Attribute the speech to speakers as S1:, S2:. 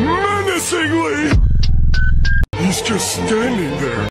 S1: menacingly. He's just standing there.